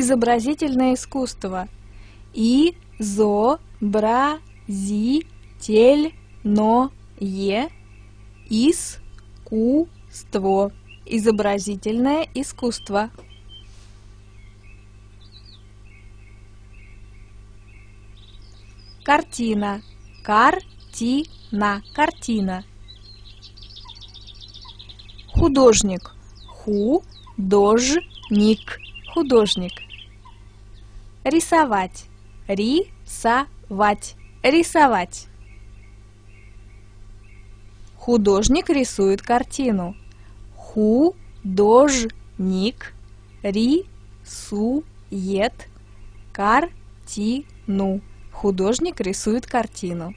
Изобразительное искусство. И-зо-бра-зи-тель-но-е. Искусство. Изобразительное искусство. Картина. Картина. Картина. Художник. Художник. Художник. Рисовать. Рисовать. Рисовать. Художник рисует картину. Художник рисует картину. Художник рисует картину.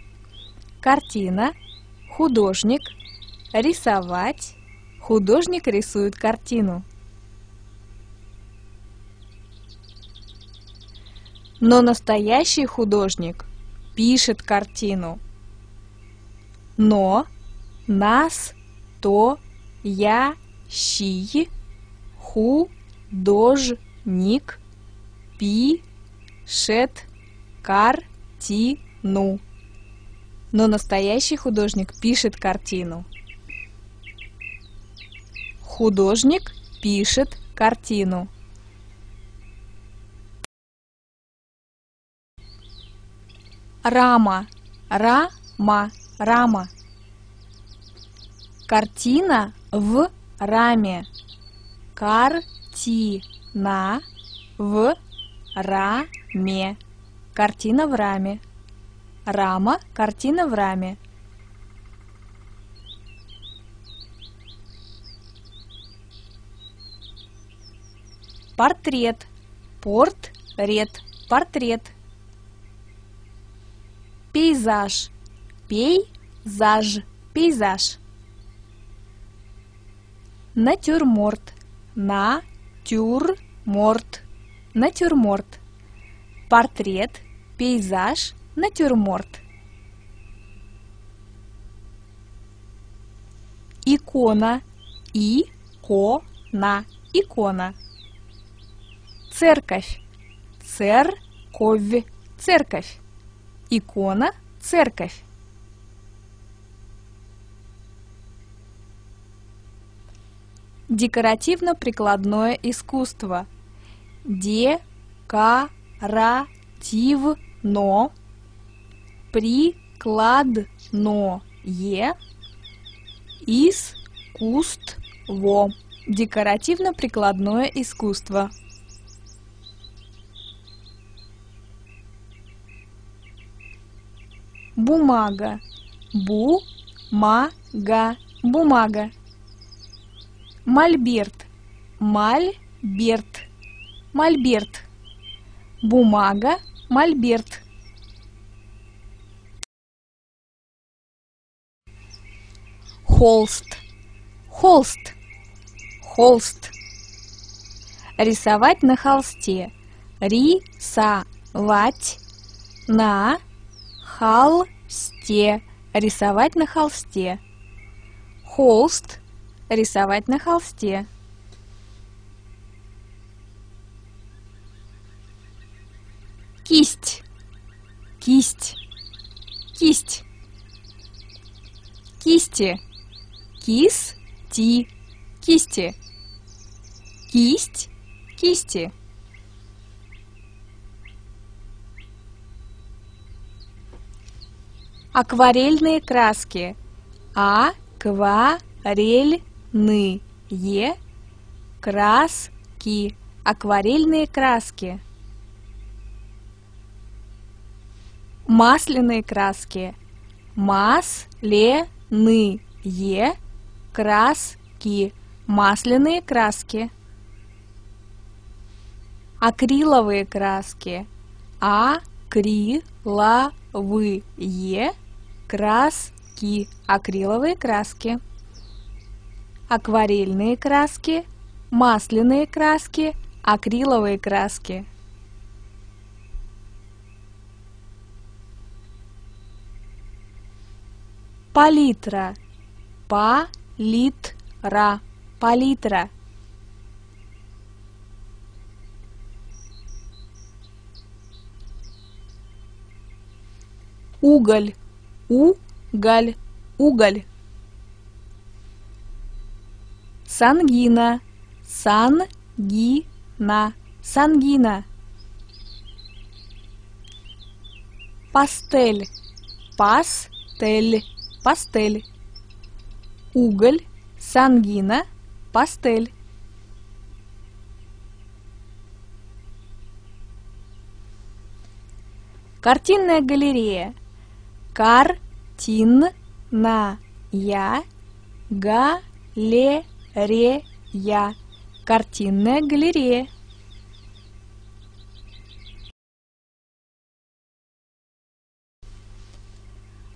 Картина. Художник. Рисовать. Художник рисует картину. Но настоящий художник пишет картину. Но нас то я щи художник пишет картину. Но настоящий художник пишет картину. Художник пишет картину. Рама, рама, рама. Картина в раме. Картина в раме. Картина в раме. Рама, картина в раме. Портрет. Портрет. Портрет. Пейзаж. Пейзаж. Пейзаж. Натюрморт. Натюрморт. Натюрморт. Портрет. Пейзаж. Натюрморт. Икона. Икона. Икона. Церковь. Церковь. Церковь. Икона. Церковь. Декоративно-прикладное искусство. Декоративно. Прикладное. Искусство. Декоративно-прикладное искусство. Бумага. Бу-ма-га. Бумага. Мольберт. Мольберт. Мольберт. Бумага. Мольберт. Холст. Холст. Холст. Рисовать на холсте. Рисовать на холсте. Рисовать на холсте. Холст. Рисовать на холсте. Кисть. Кисть. Кисть. Кисти. Кисти. Кисти. Кисть. Кисти. Акварельные краски. Акварельные краски. Акварельные краски. Масляные краски. Масляные краски. Масляные краски. Акриловые краски. Акриловые краски, акриловые краски, акварельные краски, масляные краски, акриловые краски. Палитра. Палитра. Палитра. Уголь уголь, уголь. Сангина, сангина, сангина. Пастель, пастель, пастель. Уголь, сангина, пастель. Картинная галерея. Картинная галерея. Картинная галерея.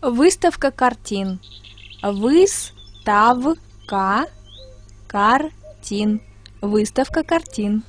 Выставка картин. Выставка картин. Выставка картин.